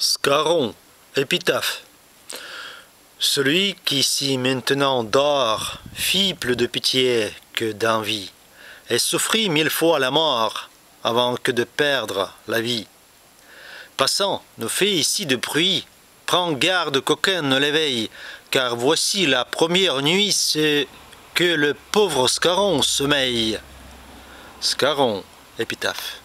Scarron, épitaphe. Celui qui si maintenant dort fit plus de pitié que d'envie, et souffrit mille fois la mort avant que de perdre la vie. Passant, ne fais ici de bruit, prends garde qu'aucun ne l'éveille, car voici la première nuit, c'est que le pauvre Scarron sommeille. Scarron, épitaphe.